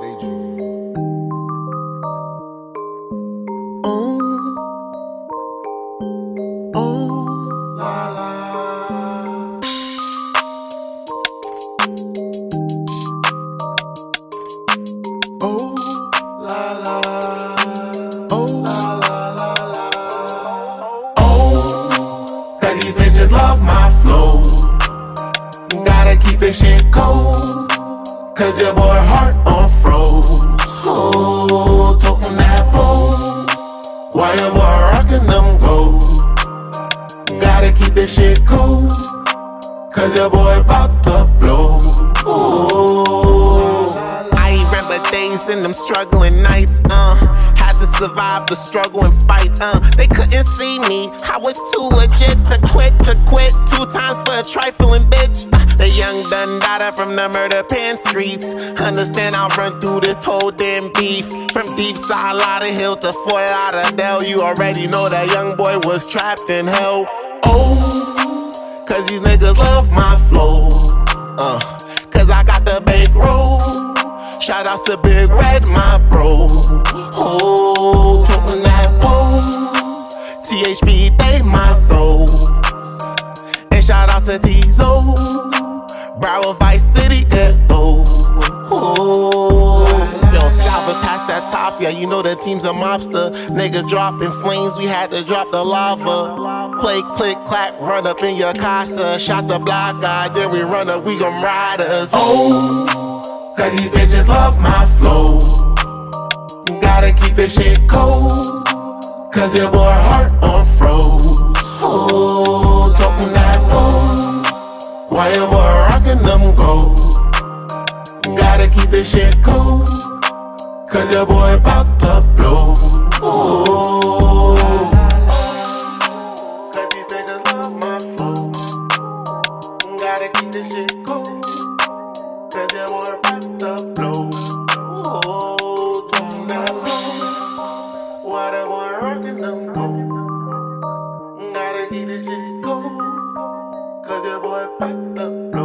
daydreaming. Oh, oh, la la. Oh, la la. Oh, la la la la. Oh, these bitches love my flow. Gotta keep this shit cold. Cause your boy heart on froze. Oh, talking that pole. Why your boy rockin' them gold? Gotta keep this shit cool. Cause your boy about to blow. In them struggling nights, uh. Had to survive the struggle and fight, uh. They couldn't see me, I was too legit to quit, to quit. Two times for a trifling bitch. Uh, the young Dundada from the murder pen streets. Understand I'll run through this whole damn beef. From deep side Lauderhill to Fort Lauderdale. You already know that young boy was trapped in hell. Oh, cause these niggas love my flow. Shout outs to Big Red, my bro. Oh, talking that pole. THB, they my soul. And shout outs to Tizo. Broward Vice City ghetto. Oh, yo, Salva past that top, yeah, you know the team's a mobster. Niggas dropping flames, we had to drop the lava. Play click clack, run up in your casa. Shot the block guy, then we run up, we gon' riders. Oh, cause these bitches love my flow. Gotta keep this shit cold. Cause your boy heart on froze. Oh, talking that pole. Why your boy rockin' them gold? Gotta keep this shit cold. Cause your boy about to blow. Ooh. Cause these niggas love my flow. Gotta keep this shit cool. Cause they were Rocking them gold. Gotta keep this shit cool. Cause your boy picked to